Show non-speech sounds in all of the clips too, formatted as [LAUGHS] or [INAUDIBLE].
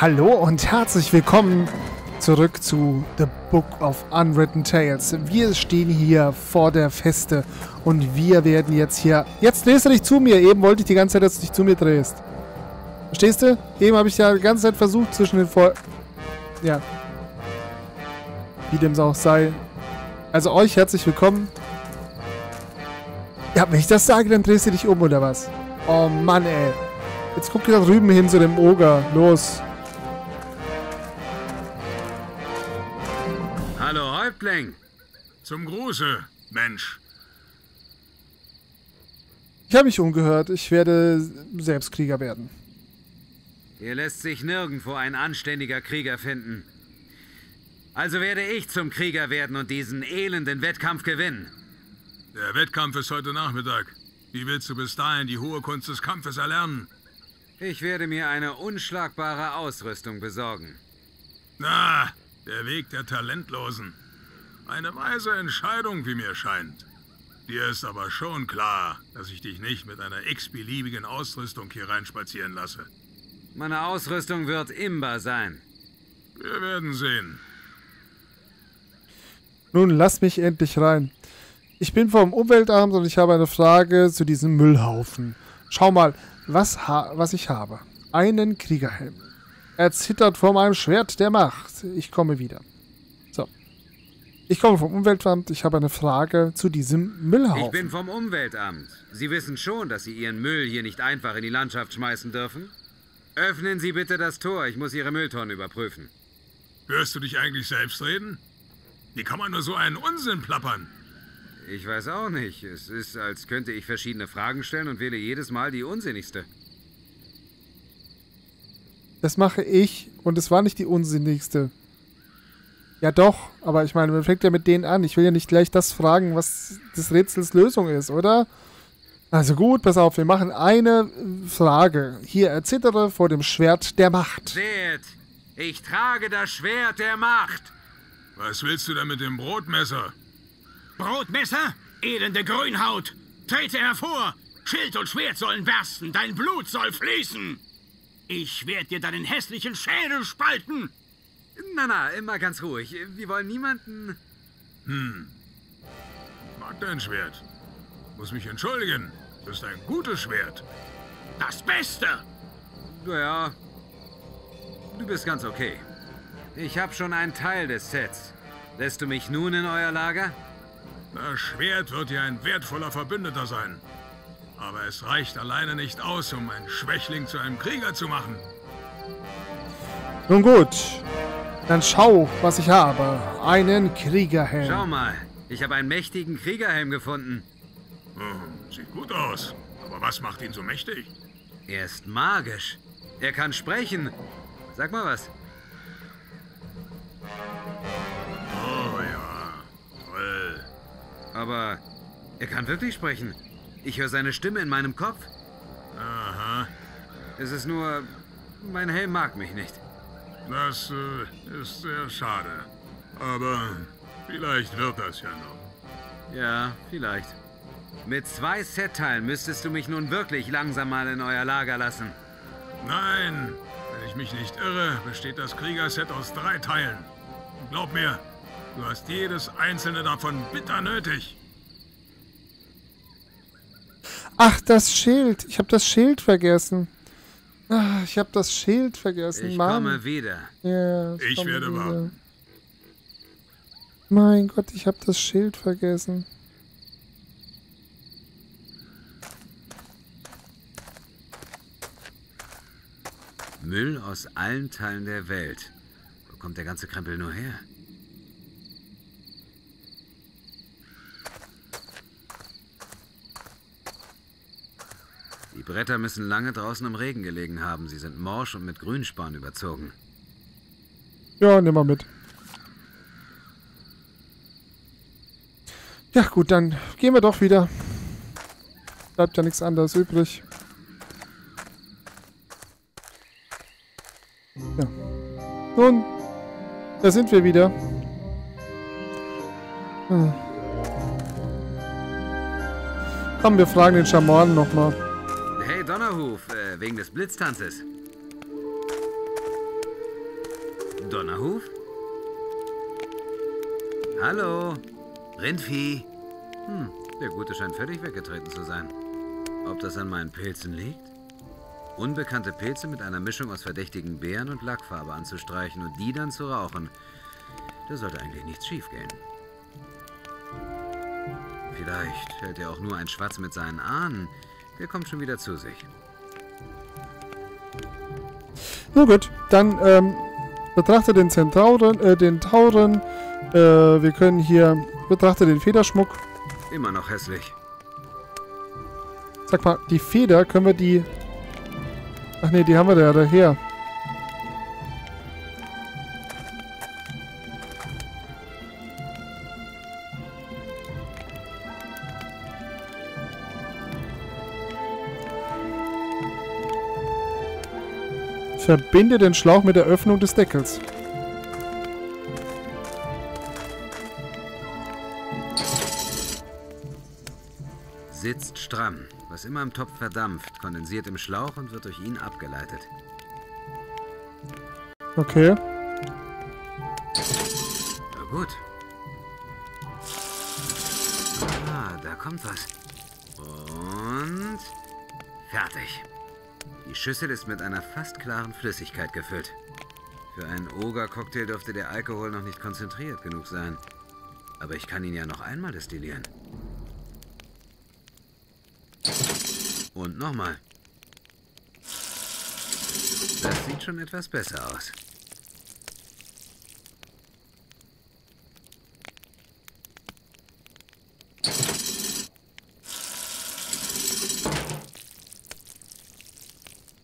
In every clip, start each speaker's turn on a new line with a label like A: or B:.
A: Hallo und herzlich willkommen zurück zu The Book of Unwritten Tales. Wir stehen hier vor der Feste und wir werden jetzt hier... Jetzt drehst du dich zu mir. Eben wollte ich die ganze Zeit, dass du dich zu mir drehst. Verstehst du? Eben habe ich ja die ganze Zeit versucht zwischen den Vor... Ja. Wie dem auch sei. Also euch herzlich willkommen. Ja, wenn ich das sage, dann drehst du dich um, oder was? Oh Mann, ey. Jetzt guck da drüben hin zu dem Oger. Los.
B: Häuptling.
C: Zum Gruße, Mensch.
A: Ich habe mich umgehört. Ich werde selbst Krieger werden.
B: Hier lässt sich nirgendwo ein anständiger Krieger finden. Also werde ich zum Krieger werden und diesen elenden Wettkampf gewinnen.
C: Der Wettkampf ist heute Nachmittag. Wie willst du bis dahin die hohe Kunst des Kampfes erlernen?
B: Ich werde mir eine unschlagbare Ausrüstung besorgen.
C: Na, der Weg der Talentlosen. Eine weise Entscheidung, wie mir scheint. Dir ist aber schon klar, dass ich dich nicht mit einer x-beliebigen Ausrüstung hier reinspazieren lasse.
B: Meine Ausrüstung wird imbar sein.
C: Wir werden sehen.
A: Nun, lass mich endlich rein. Ich bin vom Umweltamt und ich habe eine Frage zu diesem Müllhaufen. Schau mal, was, was ich habe. Einen Kriegerhelm. Er zittert vor meinem Schwert der Macht. Ich komme wieder. Ich komme vom Umweltamt. Ich habe eine Frage zu diesem Müllhaufen.
B: Ich bin vom Umweltamt. Sie wissen schon, dass Sie Ihren Müll hier nicht einfach in die Landschaft schmeißen dürfen? Öffnen Sie bitte das Tor. Ich muss Ihre Mülltonnen überprüfen.
C: Hörst du dich eigentlich selbst reden? Wie kann man nur so einen Unsinn plappern?
B: Ich weiß auch nicht. Es ist, als könnte ich verschiedene Fragen stellen und wähle jedes Mal die unsinnigste.
A: Das mache ich und es war nicht die unsinnigste. Ja doch, aber ich meine, man fängt ja mit denen an. Ich will ja nicht gleich das fragen, was des Rätsels Lösung ist, oder? Also gut, pass auf, wir machen eine Frage. Hier, erzittere vor dem Schwert der Macht.
B: Seht, ich trage das Schwert der Macht.
C: Was willst du denn mit dem Brotmesser?
D: Brotmesser? Elende Grünhaut! Trete hervor! Schild und Schwert sollen bersten, dein Blut soll fließen! Ich werde dir deinen hässlichen Schädel spalten!
B: Na, na, immer ganz ruhig. Wir wollen niemanden...
C: Hm. Mag dein Schwert. Muss mich entschuldigen. Das ist ein gutes Schwert.
D: Das Beste!
B: Naja, du bist ganz okay. Ich habe schon einen Teil des Sets. Lässt du mich nun in euer Lager?
C: Das Schwert wird dir ein wertvoller Verbündeter sein. Aber es reicht alleine nicht aus, um einen Schwächling zu einem Krieger zu machen.
A: Nun gut, dann schau, was ich habe. Einen Kriegerhelm.
B: Schau mal, ich habe einen mächtigen Kriegerhelm gefunden.
C: Hm, sieht gut aus. Aber was macht ihn so mächtig?
B: Er ist magisch. Er kann sprechen. Sag mal was.
C: Oh ja, toll.
B: Aber er kann wirklich sprechen. Ich höre seine Stimme in meinem Kopf.
C: Aha.
B: Es ist nur, mein Helm mag mich nicht.
C: Das äh, ist sehr schade. Aber vielleicht wird das ja noch.
B: Ja, vielleicht. Mit zwei Set-Teilen müsstest du mich nun wirklich langsam mal in euer Lager lassen.
C: Nein, wenn ich mich nicht irre, besteht das Kriegerset aus drei Teilen. Glaub mir, du hast jedes einzelne davon bitter nötig.
A: Ach, das Schild. Ich habe das Schild vergessen. Ach, ich habe das Schild vergessen.
B: Ich
A: Mann.
B: komme wieder.
A: Ja,
C: Ich
A: komme
C: werde
A: wieder.
C: warten.
A: Mein Gott, ich habe das Schild vergessen.
B: Müll aus allen Teilen der Welt. Wo kommt der ganze Krempel nur her? Die Bretter müssen lange draußen im Regen gelegen haben. Sie sind morsch und mit Grünspan überzogen.
A: Ja, nimm mal mit. Ja, gut, dann gehen wir doch wieder. Bleibt ja nichts anderes übrig. Ja. Nun, da sind wir wieder. Hm. Komm, wir fragen den Schamanen nochmal.
B: Donnerhuf, äh, wegen des Blitztanzes. Donnerhuf? Hallo? Rindvieh? Hm, der Gute scheint völlig weggetreten zu sein. Ob das an meinen Pilzen liegt? Unbekannte Pilze mit einer Mischung aus verdächtigen Beeren und Lackfarbe anzustreichen und die dann zu rauchen. Da sollte eigentlich nichts schiefgehen. Vielleicht hält er auch nur ein Schwarz mit seinen Ahnen. Der kommt schon wieder zu sich.
A: Na gut, dann ähm, betrachte den Zentauren, äh, den Tauren. Äh, wir können hier betrachte den Federschmuck.
B: Immer noch hässlich.
A: Sag mal, die Feder, können wir die... Ach nee, die haben wir da daher. Verbinde den Schlauch mit der Öffnung des Deckels.
B: Sitzt stramm. Was immer im Topf verdampft, kondensiert im Schlauch und wird durch ihn abgeleitet.
A: Okay.
B: Na gut. Ah, da kommt was. Und... Fertig. Die Schüssel ist mit einer fast klaren Flüssigkeit gefüllt. Für einen Oger-Cocktail dürfte der Alkohol noch nicht konzentriert genug sein. Aber ich kann ihn ja noch einmal destillieren. Und nochmal. Das sieht schon etwas besser aus.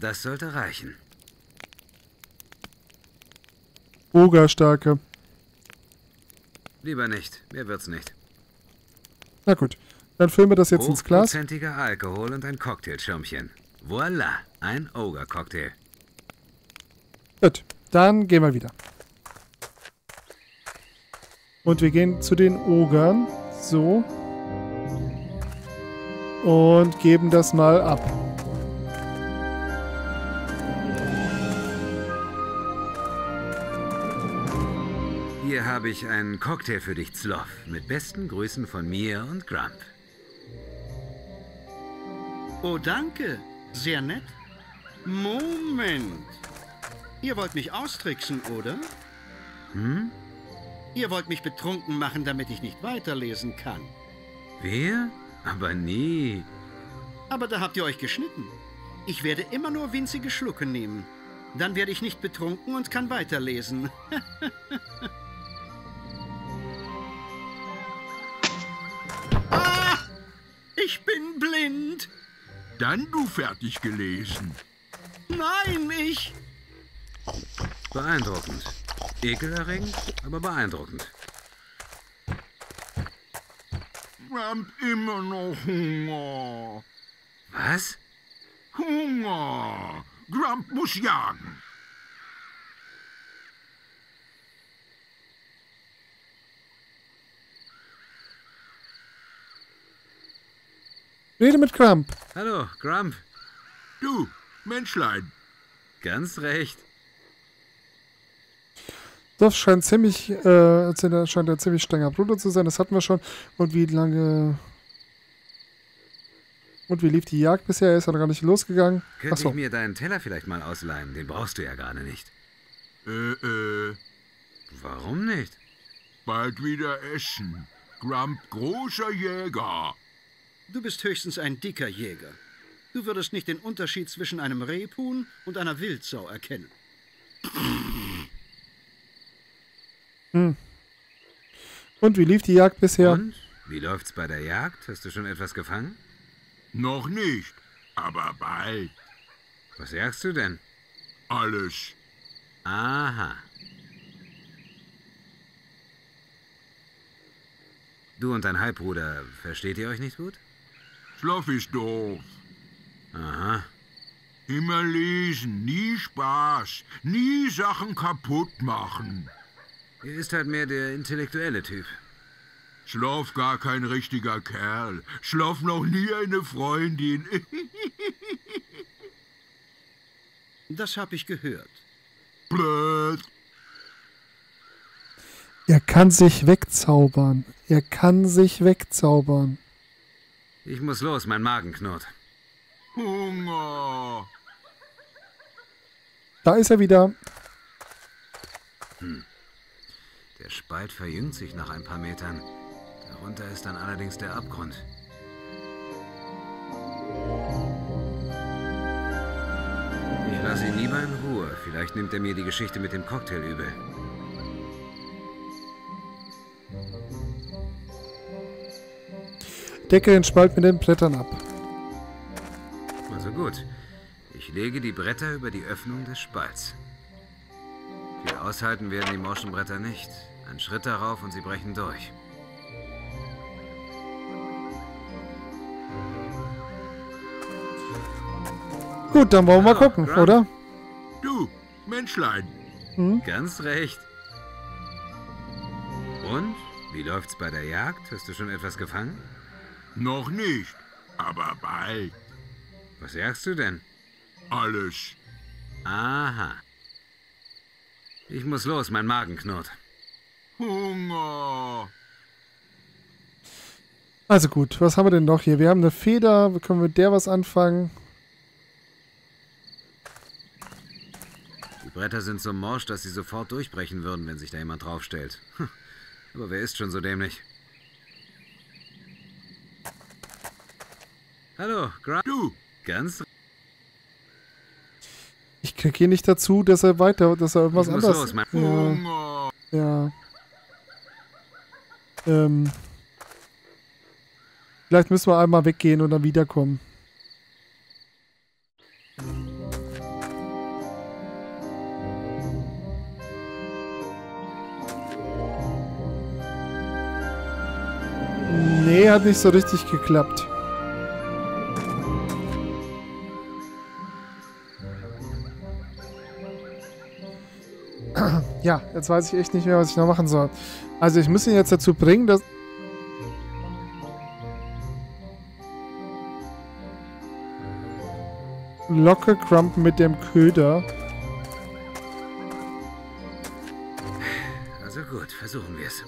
B: Das sollte reichen.
A: Ogerstärke.
B: Lieber nicht. Mehr wird's nicht.
A: Na gut. Dann füllen wir das jetzt ins Glas.
B: Hochprozentiger Alkohol und ein Cocktailschirmchen. Voila, ein Ogre-Cocktail.
A: Gut, dann gehen wir wieder. Und wir gehen zu den Ogern. So. Und geben das mal ab.
B: Habe ich einen Cocktail für dich, Zloff. Mit besten Grüßen von mir und Grump.
D: Oh, danke. Sehr nett. Moment. Ihr wollt mich austricksen, oder?
B: Hm?
D: Ihr wollt mich betrunken machen, damit ich nicht weiterlesen kann.
B: Wir? Aber nie.
D: Aber da habt ihr euch geschnitten. Ich werde immer nur winzige Schlucke nehmen. Dann werde ich nicht betrunken und kann weiterlesen. [LAUGHS] Ich bin blind.
E: Dann du fertig gelesen.
D: Nein, ich.
B: Beeindruckend. Ekelerregend, aber beeindruckend.
E: Wir haben immer noch Hunger.
B: Was?
E: Hunger. Grump muss jagen.
A: Rede mit Crump.
B: Hallo, Grump.
E: Du, Menschlein.
B: Ganz recht.
A: Das scheint ziemlich, äh, scheint ein ziemlich strenger Bruder zu sein. Das hatten wir schon. Und wie lange... Und wie lief die Jagd bisher? Er ist ja noch gar nicht losgegangen.
B: Könnte
A: Achso.
B: ich mir deinen Teller vielleicht mal ausleihen? Den brauchst du ja gerade nicht.
E: Äh, äh,
B: Warum nicht?
E: bald wieder essen. Grump, großer Jäger.
D: Du bist höchstens ein dicker Jäger. Du würdest nicht den Unterschied zwischen einem Rebhuhn und einer Wildsau erkennen.
A: Und wie lief die Jagd bisher?
B: Und? Wie läuft's bei der Jagd? Hast du schon etwas gefangen?
E: Noch nicht, aber bald.
B: Was jagst du denn?
E: Alles.
B: Aha. Du und dein Halbbruder, versteht ihr euch nicht gut?
E: Schlaf ist doof.
B: Aha.
E: Immer lesen, nie Spaß, nie Sachen kaputt machen.
B: Er ist halt mehr der intellektuelle Typ.
E: Schlaf gar kein richtiger Kerl. Schlaf noch nie eine Freundin. [LAUGHS]
D: Das habe ich gehört.
E: Blöd.
A: Er kann sich wegzaubern. Er kann sich wegzaubern.
B: Ich muss los, mein Magen knurrt.
C: Hunger.
A: Da ist er wieder.
B: Der Spalt verjüngt sich nach ein paar Metern. Darunter ist dann allerdings der Abgrund. Ich lasse ihn lieber in Ruhe. Vielleicht nimmt er mir die Geschichte mit dem Cocktail übel.
A: Decke den Spalt mit den Blättern ab.
B: Also gut. Ich lege die Bretter über die Öffnung des Spalts. Viel aushalten werden die morschen Bretter nicht. Ein Schritt darauf und sie brechen durch.
A: Gut, dann wollen wir mal gucken,
B: Grant.
A: oder?
C: Du, Menschlein.
B: Ganz recht. Und? Wie läuft's bei der Jagd? Hast du schon etwas gefangen?
C: Noch nicht, aber bald.
B: Was jagst du denn?
C: Alles.
B: Aha. Ich muss los, mein Magen knurrt.
C: Hunger.
A: Also gut, was haben wir denn noch hier? Wir haben eine Feder. Können wir mit der was anfangen?
B: Die Bretter sind so morsch, dass sie sofort durchbrechen würden, wenn sich da jemand draufstellt. Hm. Aber wer ist schon so dämlich? Hallo, Grant.
C: Du,
B: Ganz
A: Ich krieg hier nicht dazu, dass er weiter, dass er irgendwas anderes.
B: los, mein-
A: ja, ja. Ähm. Vielleicht müssen wir einmal weggehen und dann wiederkommen. Nee, hat nicht so richtig geklappt. Ja, jetzt weiß ich echt nicht mehr, was ich noch machen soll. Also ich muss ihn jetzt dazu bringen, dass... Locke Crump mit dem Köder.
B: Also gut, versuchen wir es.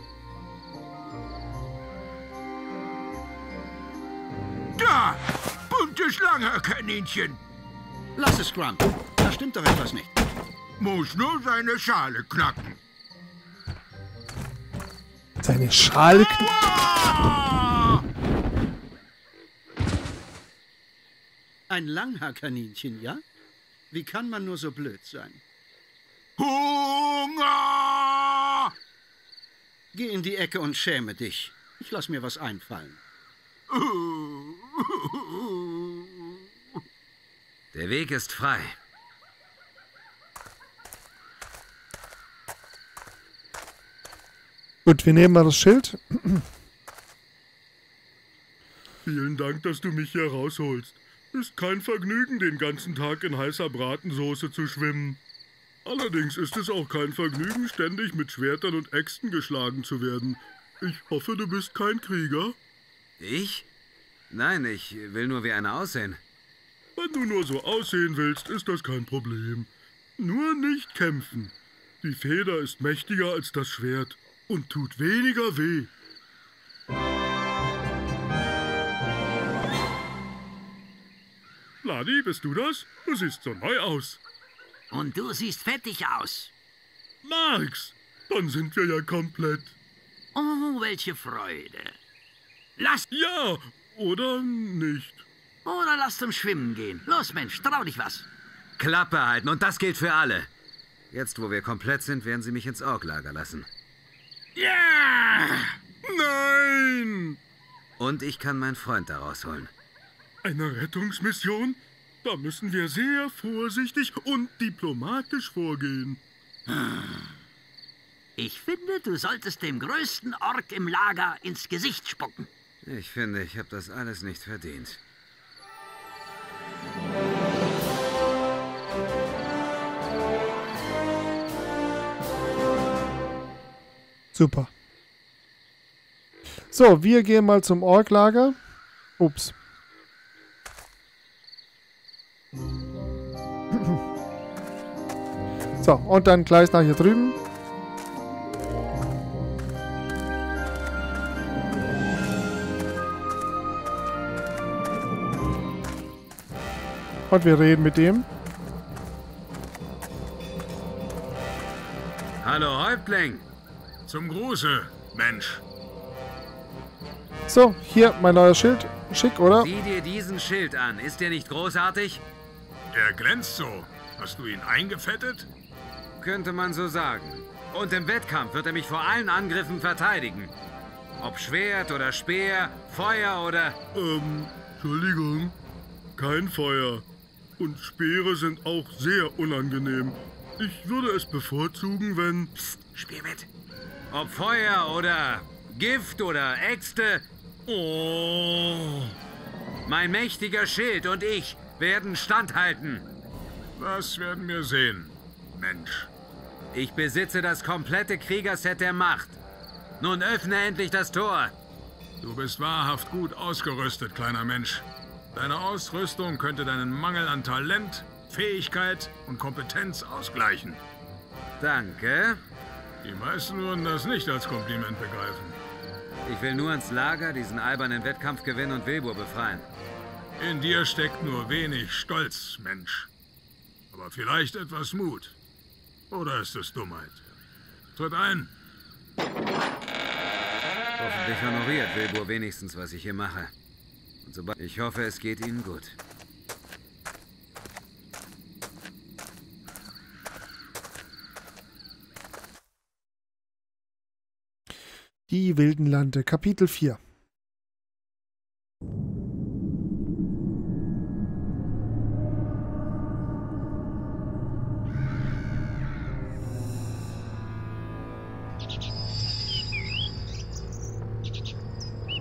C: Da! Bunte Schlangenkaninchen.
D: Lass es, Grump. Da stimmt doch etwas nicht.
C: Muss nur seine Schale knacken.
A: Seine Schale... kn-
C: Ah!
D: Ein Langhaarkaninchen, ja? Wie kann man nur so blöd sein?
C: Hunger!
D: Geh in die Ecke und schäme dich. Ich lass mir was einfallen. [LAUGHS]
B: Der Weg ist frei.
A: Gut, wir nehmen mal das Schild.
F: Vielen Dank, dass du mich hier rausholst. Ist kein Vergnügen, den ganzen Tag in heißer Bratensoße zu schwimmen. Allerdings ist es auch kein Vergnügen, ständig mit Schwertern und Äxten geschlagen zu werden. Ich hoffe, du bist kein Krieger.
B: Ich? Nein, ich will nur wie einer aussehen.
F: Wenn du nur so aussehen willst, ist das kein Problem. Nur nicht kämpfen. Die Feder ist mächtiger als das Schwert und tut weniger weh. Ladi, bist du das? Du siehst so neu aus.
G: Und du siehst fettig aus.
F: Marx, dann sind wir ja komplett.
G: Oh, welche Freude.
D: Lass!
F: Ja, oder nicht?
G: Oder lass zum Schwimmen gehen. Los, Mensch, trau dich was.
B: Klappe halten und das gilt für alle. Jetzt, wo wir komplett sind, werden sie mich ins Orklager lassen.
C: Ja!
F: Nein!
B: Und ich kann meinen Freund da rausholen.
F: Eine Rettungsmission? Da müssen wir sehr vorsichtig und diplomatisch vorgehen.
G: Ich finde, du solltest dem größten Ork im Lager ins Gesicht spucken.
B: Ich finde, ich habe das alles nicht verdient.
A: Super. So, wir gehen mal zum Orklager. Ups. [CLEARS THROAT] So, und dann gleich nach hier drüben. Und wir reden mit ihm.
B: Hallo Häuptling,
C: zum Gruße, Mensch.
A: So, hier mein neues Schild. Schick, oder?
B: Sieh dir diesen Schild an. Ist der nicht großartig?
C: Er glänzt so. Hast du ihn eingefettet?
B: Könnte man so sagen. Und im Wettkampf wird er mich vor allen Angriffen verteidigen. Ob Schwert oder Speer, Feuer oder...
F: Ähm, Entschuldigung. Kein Feuer. Und Speere sind auch sehr unangenehm. Ich würde es bevorzugen, wenn...
B: Psst, spiel mit. Ob Feuer oder Gift oder Äxte.
F: Oh.
B: Mein mächtiger Schild und ich werden standhalten.
C: Das werden wir sehen, Mensch.
B: Ich besitze das komplette Kriegerset der Macht. Nun öffne endlich das Tor.
C: Du bist wahrhaft gut ausgerüstet, kleiner Mensch. Deine Ausrüstung könnte deinen Mangel an Talent, Fähigkeit und Kompetenz ausgleichen.
B: Danke.
C: Die meisten würden das nicht als Kompliment begreifen.
B: Ich will nur ins Lager, diesen albernen Wettkampf gewinnen und Wilbur befreien.
C: In dir steckt nur wenig Stolz, Mensch. Aber vielleicht etwas Mut. Oder ist es Dummheit? Tritt ein.
B: Hoffentlich honoriert Wilbur wenigstens, was ich hier mache. Und sobald ich hoffe, es geht Ihnen gut.
A: Die wilden Lande, Kapitel 4.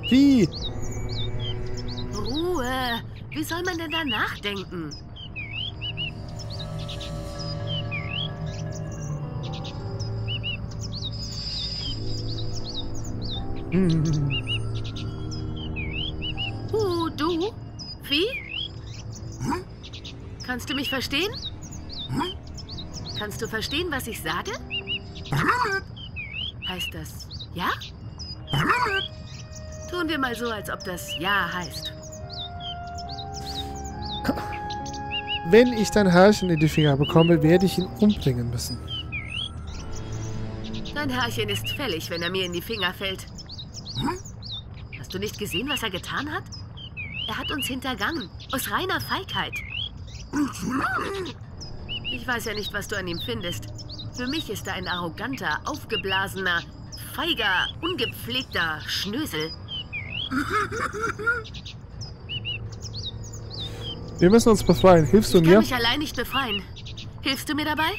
A: Wie?
H: Ruhe. Wie soll man denn da nachdenken?
A: Hm.
H: Uh, du? Vieh? Kannst du mich verstehen? Kannst du verstehen, was ich sage? Heißt das ja? Tun wir mal so, als ob das ja heißt.
A: Wenn ich dein Herrchen in die Finger bekomme, werde ich ihn umbringen müssen.
H: Dein Herrchen ist fällig, wenn er mir in die Finger fällt. Hast du nicht gesehen, was er getan hat? Er hat uns hintergangen. Aus reiner Feigheit. Ich weiß ja nicht, was du an ihm findest. Für mich ist er ein arroganter, aufgeblasener, feiger, ungepflegter Schnösel.
A: Wir müssen uns befreien. Hilfst du
H: Ich kann
A: mir?
H: mich allein nicht befreien. Hilfst du mir dabei?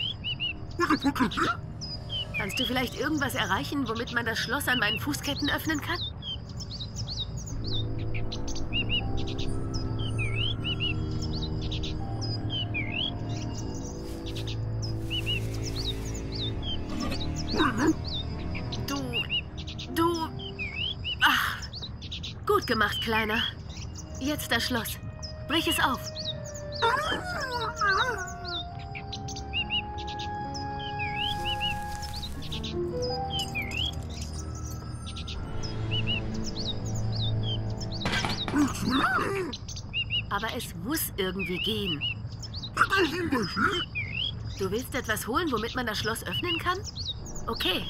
H: Kannst du vielleicht irgendwas erreichen, womit man das Schloss an meinen Fußketten öffnen kann? Du. Du. Ach. Gut gemacht, Kleiner. Jetzt das Schloss. Brich es auf. Irgendwie gehen. Du willst etwas holen, womit man das Schloss öffnen kann? Okay.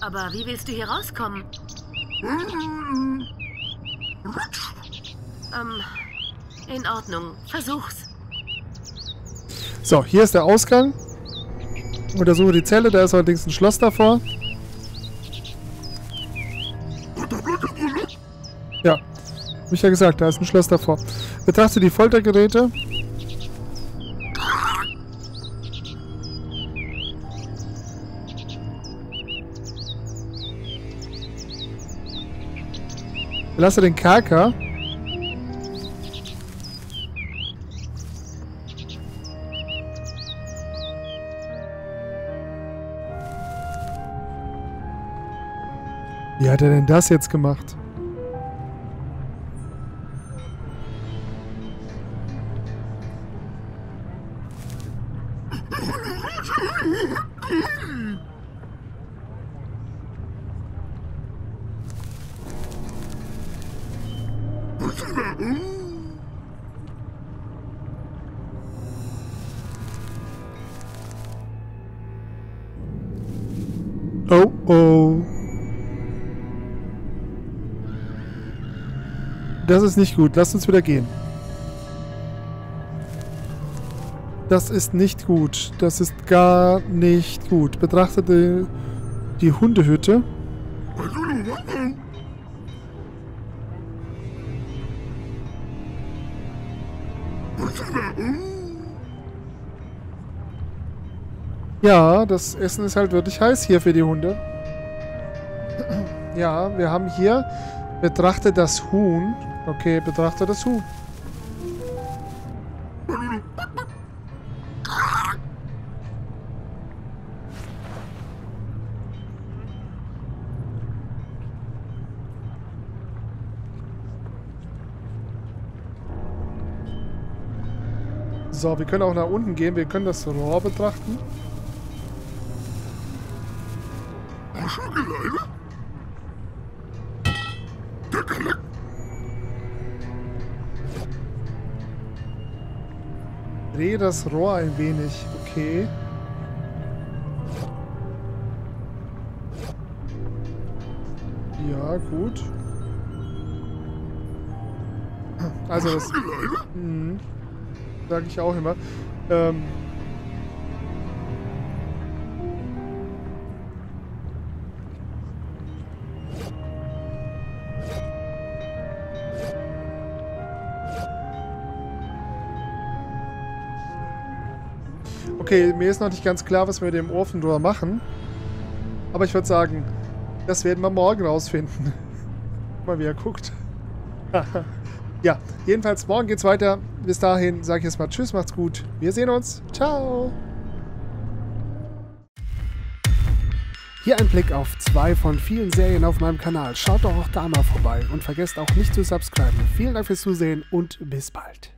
H: Aber wie willst du hier rauskommen? Ähm, in Ordnung. Versuch's.
A: So, hier ist der Ausgang. Untersuche die Zelle, da ist allerdings ein Schloss davor. Hab ich ja gesagt, da ist ein Schloss davor. Betrachte die Foltergeräte. Lasse den Kerker. Wie hat er denn das jetzt gemacht? Ist nicht gut. Lasst uns wieder gehen. Das ist nicht gut. Das ist gar nicht gut. Betrachtete die Hundehütte. Ja, das Essen ist halt wirklich heiß hier für die Hunde. Ja, wir haben hier betrachte das Huhn. Okay, betrachte das Huhn. So, wir können auch nach unten gehen. Wir können das Rohr betrachten. Dreh das Rohr ein wenig. Okay. Ja, gut. Also das... Mh, Sag ich auch immer. Ähm, Okay, mir ist noch nicht ganz klar, was wir mit dem Ofenrohr machen. Aber ich würde sagen, das werden wir morgen rausfinden. [LAUGHS] Mal wie er guckt. [LAUGHS] ja, jedenfalls morgen geht's weiter. Bis dahin sage ich jetzt mal Tschüss, macht's gut. Wir sehen uns. Ciao. Hier ein Blick auf zwei von vielen Serien auf meinem Kanal. Schaut doch auch da mal vorbei und vergesst auch nicht zu subscriben. Vielen Dank fürs Zusehen und bis bald.